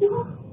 you